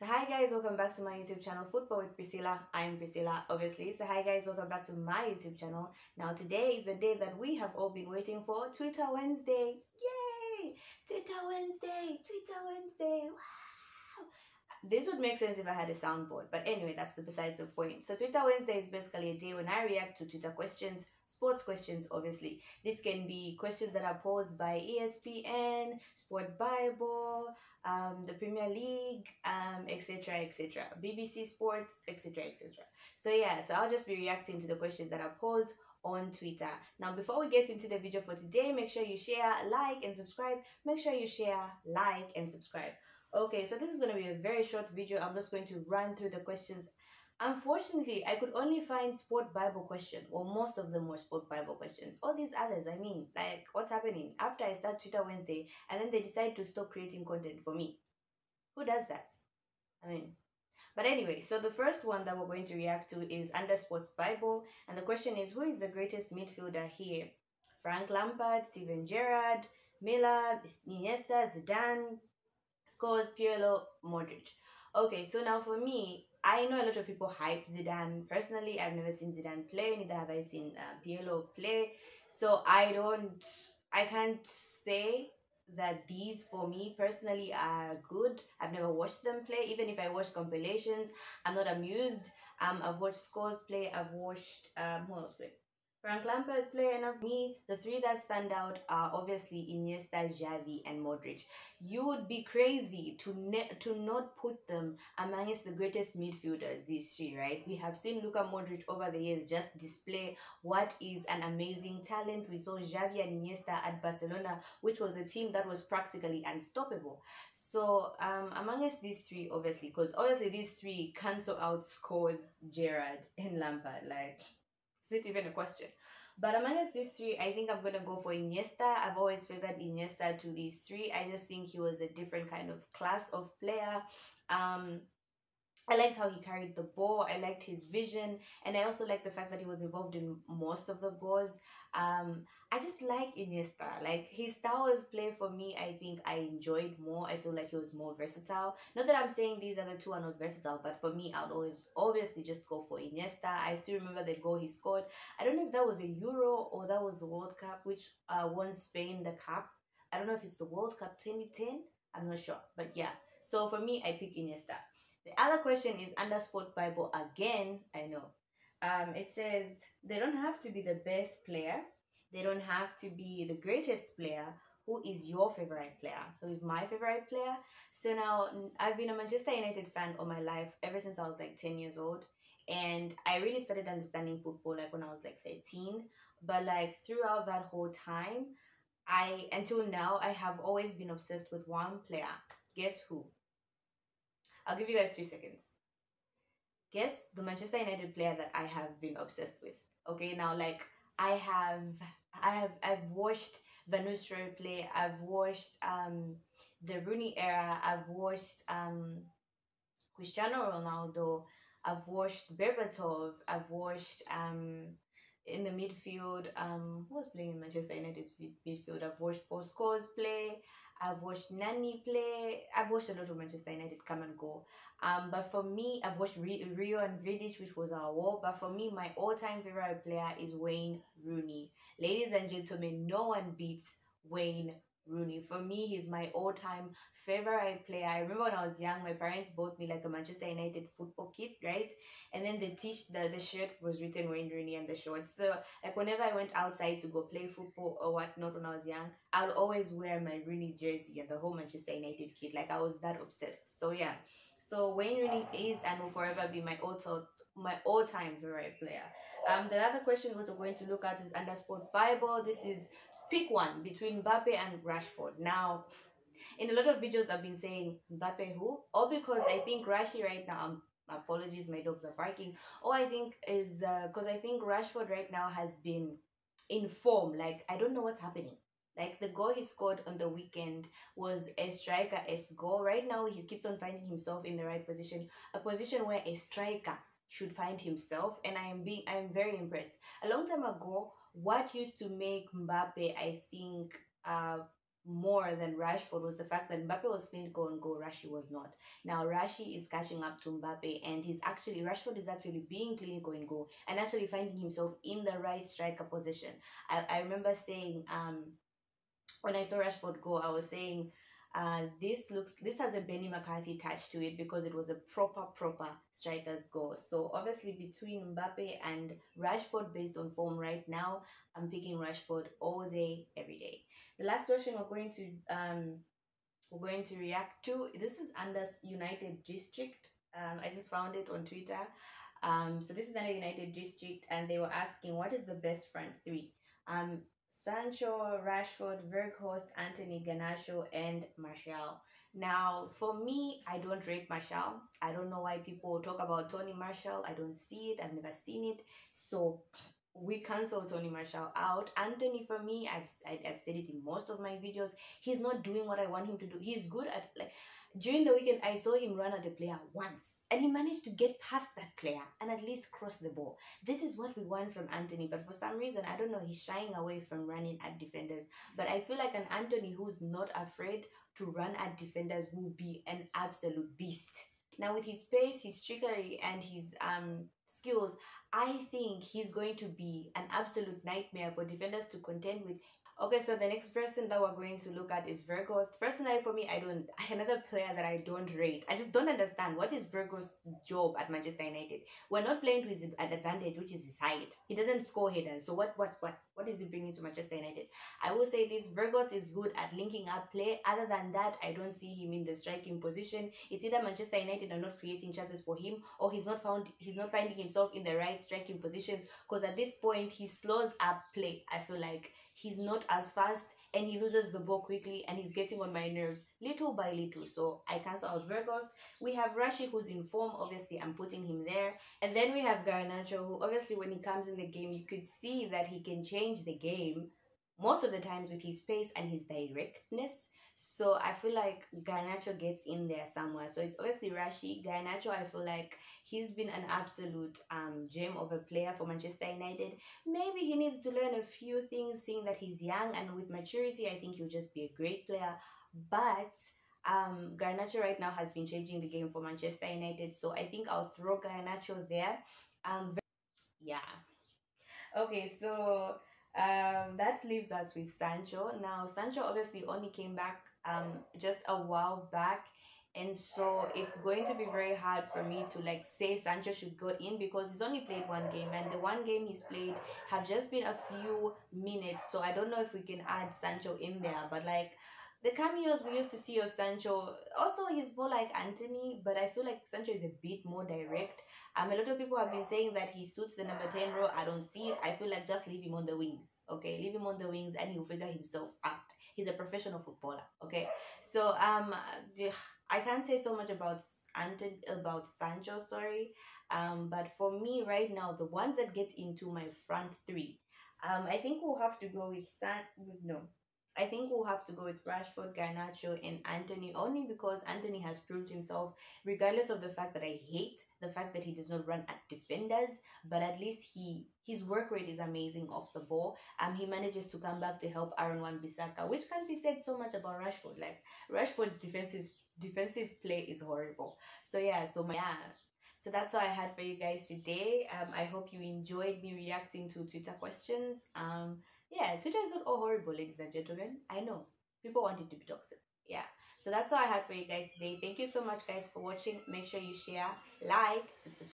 So hi guys, welcome back to my YouTube channel, Football with Priscilla. I am Priscilla, obviously. So hi guys, welcome back to my YouTube channel. Now today is the day that we have all been waiting for, Twitter Wednesday. Yay! Twitter Wednesday, Twitter Wednesday. Wow! This would make sense if I had a soundboard, but anyway, that's the besides the point. So Twitter Wednesday is basically a day when I react to Twitter questions, sports questions, obviously. This can be questions that are posed by ESPN, Sport Bible, um, the Premier League, um, etc., etc., BBC Sports, etc., etc. So yeah, so I'll just be reacting to the questions that are posed on Twitter. Now, before we get into the video for today, make sure you share, like, and subscribe. Make sure you share, like, and subscribe. Okay, so this is going to be a very short video. I'm just going to run through the questions Unfortunately, I could only find sport Bible question, or most of them were sport Bible questions. All these others, I mean, like what's happening after I start Twitter Wednesday and then they decide to stop creating content for me? Who does that? I mean, but anyway, so the first one that we're going to react to is under sport Bible, and the question is who is the greatest midfielder here? Frank Lampard, Steven Gerrard, Miller, Iniesta, Zidane, Scholes, Pirlo, Modric. Okay, so now for me, I know a lot of people hype Zidane. Personally, I've never seen Zidane play, neither have I seen uh, Pirlo play. So I don't, I can't say that these for me personally are good. I've never watched them play. Even if I watch compilations, I'm not amused. Um, I've watched Scholes play. I've watched um, who else play? Frank Lampard play and of me, the three that stand out are obviously Iniesta, Xavi, and Modric. You would be crazy to ne- to not put them amongst the greatest midfielders, these three, right? We have seen Luka Modric over the years just display what is an amazing talent. We saw Xavi and Iniesta at Barcelona, which was a team that was practically unstoppable. So um, amongst these three, obviously, because obviously these three cancel out Scholes Gerrard and Lampard, like is it even a question? But amongst these three, I think I'm gonna go for Iniesta. I've always favored Iniesta to these three. I just think he was a different kind of class of player. Um, I liked how he carried the ball. I liked his vision, and I also liked the fact that he was involved in most of the goals. Um, I just like Iniesta. Like his style of play for me, I think I enjoyed more. I feel like he was more versatile. Not that I'm saying these other two are not versatile, but for me, I'd always obviously just go for Iniesta. I still remember the goal he scored. I don't know if that was a Euro or that was the World Cup, which uh won Spain the cup. I don't know if it's the World Cup 2010. I'm not sure, but yeah. So for me, I pick Iniesta. The other question is under Sport Bible again. I know. Um, it says they don't have to be the best player. They don't have to be the greatest player. Who is your favorite player? Who is my favorite player? So now I've been a Manchester United fan all my life ever since I was like 10 years old. And I really started understanding football like when I was like 13. But like throughout that whole time, I until now I have always been obsessed with one player. Guess who? I'll give you guys three seconds. Guess the Manchester United player that I have been obsessed with. Okay, now like I have I have I've watched Van Nistelrooy play. I've watched um the Rooney era. I've watched um Cristiano Ronaldo. I've watched Berbatov. I've watched um in the midfield um who was playing in Manchester United midfield. I've watched Scholes play. I've watched Nani play. I've watched a lot of Manchester United come and go. Um, but for me, I've watched Rio and Vidic, which was our war. But for me, my all-time favorite player is Wayne Rooney. Ladies and gentlemen, no one beats Wayne Rooney. For me, he's my all-time favorite player. I remember when I was young, my parents bought me like a Manchester United football kit, right? And then the t the, the shirt was written Wayne Rooney and the shorts. So like whenever I went outside to go play football or whatnot when I was young, I would always wear my Rooney jersey and the whole Manchester United kit. Like I was that obsessed. So yeah. So Wayne Rooney is and will forever be my all my all-time favorite player. Um, the other question we're going to look at is under Sport Bible. This is pick one between Mbappe and Rashford. Now, in a lot of videos, I've been saying Mbappe who, or because I think Rashi right now. Um, apologies, my dogs are barking. Or I think is because uh, I think Rashford right now has been in form. Like I don't know what's happening. Like the goal he scored on the weekend was a striker s goal. Right now he keeps on finding himself in the right position, a position where a striker should find himself, and I am being I am very impressed. A long time ago, what used to make Mbappe, I think, uh, more than Rashford was the fact that Mbappe was clinical and goal, Rashi was not. Now Rashi is catching up to Mbappe and he's actually Rashford is actually being clinical in goal and actually finding himself in the right striker position. I, I remember saying um when I saw Rashford go, I was saying uh, this looks this has a Benny McCarthy touch to it because it was a proper proper striker's goal. So obviously between Mbappe and Rashford, based on form right now, I'm picking Rashford all day, every day. The last question we're going to um we're going to react to this is under United District. Um, I just found it on Twitter. Um, so this is under United District, and they were asking what is the best front three. Um, Sancho, Rashford, Weghorst, Antony, Garnacho, and Martial. Now, for me, I don't rate Martial. I don't know why people talk about Tony Martial. I don't see it. I've never seen it. So we cancel Tony Martial out. Antony, for me, I've I've said it in most of my videos. He's not doing what I want him to do. He's good at like during the weekend, I saw him run at a player once and he managed to get past that player and at least cross the ball. This is what we want from Antony, but for some reason, I don't know, he's shying away from running at defenders. But I feel like an Antony who's not afraid to run at defenders will be an absolute beast. Now, with his pace, his trickery, and his um skills, I think he's going to be an absolute nightmare for defenders to contend with Okay, so the next person that we're going to look at is Weghorst. Personally, for me, I don't another player that I don't rate. I just don't understand what is Virgo's job at Manchester United. We're not playing to his advantage, which is his height. He doesn't score headers. So what what what what is he bringing to Manchester United? I will say this: Virgos is good at linking up play. Other than that, I don't see him in the striking position. It's either Manchester United are not creating chances for him, or he's not found he's not finding himself in the right striking positions. Because at this point, he slows up play. I feel like he's not as fast and he loses the ball quickly and he's getting on my nerves little by little. So I cancel out Virgos. We have Rashi who's in form. Obviously, I'm putting him there. And then we have Garnacho who obviously when he comes in the game, you could see that he can change the game most of the times with his pace and his directness. So I feel like Garnacho gets in there somewhere. So it's obviously Rashi. Garnacho, I feel like he's been an absolute um, gem of a player for Manchester United. Maybe he needs to learn a few things, seeing that he's young and with maturity, I think he'll just be a great player. But um Garnacho right now has been changing the game for Manchester United. So I think I'll throw Garnacho there. Um yeah. Okay, so um that leaves us with Sancho. Now Sancho obviously only came back um just a while back and so it's going to be very hard for me to like say Sancho should go in because he's only played one game and the one game he's played have just been a few minutes so I don't know if we can add Sancho in there but like the cameos we used to see of Sancho also he's more like Antony but I feel like Sancho is a bit more direct. Um a lot of people have been saying that he suits the number 10 role. I don't see it. I feel like just leave him on the wings okay? Leave him on the wings and he'll figure himself out. He's a professional footballer okay? So um i can't say so much about Anton, about sancho sorry. Um but for me right now the ones that get into my front three um i think we'll have to go with san with no I think we'll have to go with Rashford, Garnacho, and Antony only because Antony has proved himself, regardless of the fact that I hate the fact that he does not run at defenders, but at least he his work rate is amazing off the ball. and he manages to come back to help Aaron Wan-Bissaka, which can be said so much about Rashford. Like Rashford's defensive defensive play is horrible. So yeah, so my yeah. So that's all I had for you guys today. Um, I hope you enjoyed me reacting to Twitter questions. Um, yeah, Twitter is not all horrible, ladies and gentlemen. I know people want it to be toxic. Yeah. So that's all I had for you guys today. Thank you so much, guys, for watching. Make sure you share, like, and subscribe.